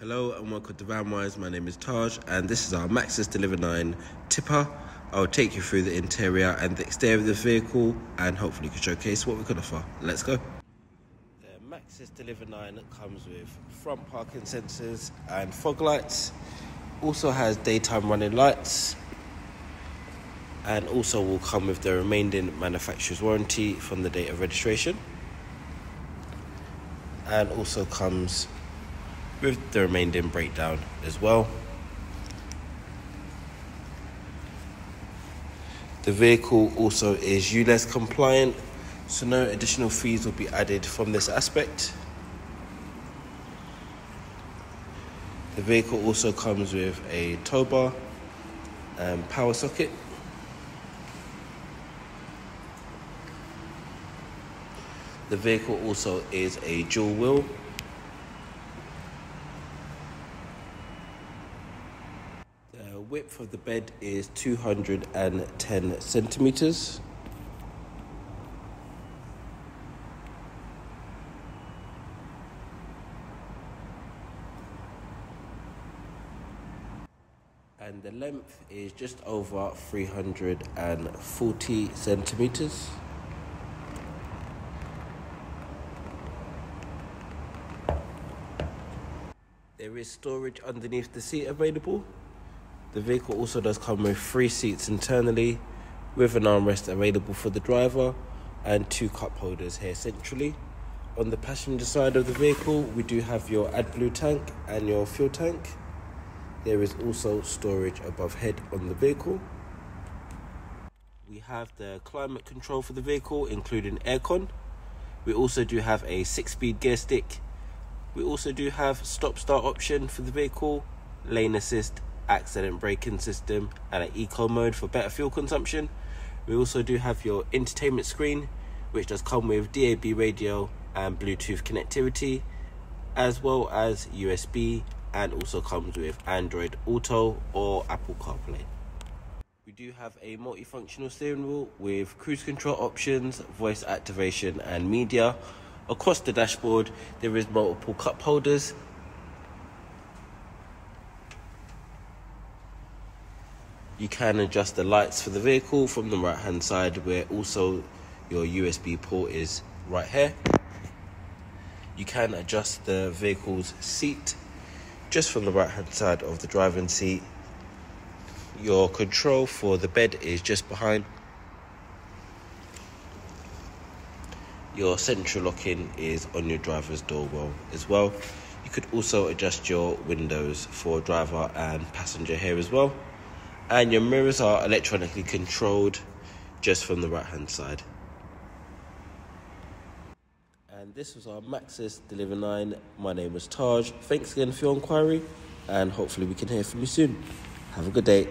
Hello and welcome to Vanwise. My name is Taj and this is our Maxus Deliver 9 tipper. I'll take you through the interior and the exterior of the vehicle and hopefully can showcase what we can offer. Let's go. The Maxus Deliver 9 comes with front parking sensors and fog lights. Also has daytime running lights and also will come with the remaining manufacturer's warranty from the date of registration and also comes with the remaining breakdown as well. The vehicle also is ULEZ compliant, so no additional fees will be added from this aspect. The vehicle also comes with a tow bar and power socket. The vehicle also is a dual wheel width of the bed is 210 centimeters. And the length is just over 340 centimeters. There is storage underneath the seat available. The vehicle also does come with three seats internally with an armrest available for the driver and two cup holders here centrally. On the passenger side of the vehicle, we do have your AdBlue tank and your fuel tank. There is also storage above head on the vehicle. We have the climate control for the vehicle, including aircon. We also do have a six-speed gear stick. We also do have stop-start option for the vehicle, lane assist, accident braking system and an eco mode for better fuel consumption. We also do have your entertainment screen, which does come with DAB radio and Bluetooth connectivity, as well as USB, and also comes with Android Auto or Apple CarPlay. We do have a multifunctional steering wheel with cruise control options, voice activation, and media. Across the dashboard, there is multiple cup holders You can adjust the lights for the vehicle from the right hand side where also your USB port is right here. You can adjust the vehicle's seat just from the right hand side of the driving seat. Your control for the bed is just behind. Your central locking is on your driver's door well as well. You could also adjust your windows for driver and passenger here as well and your mirrors are electronically controlled just from the right hand side. And this was our Maxus Deliver 9. My name was Taj. Thanks again for your inquiry, and hopefully, we can hear from you soon. Have a good day.